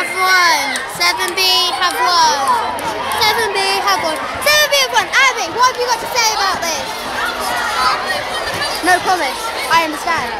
have won. 7B have won. 7B have won. 7B have won. Abby, what have you got to say about this? No promise. I understand.